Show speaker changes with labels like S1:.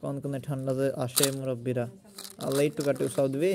S1: কোন কোন ঠান্ডাতে আসে মুরব্বীরা। আল্লাহ একটু কাটে সব দিবি।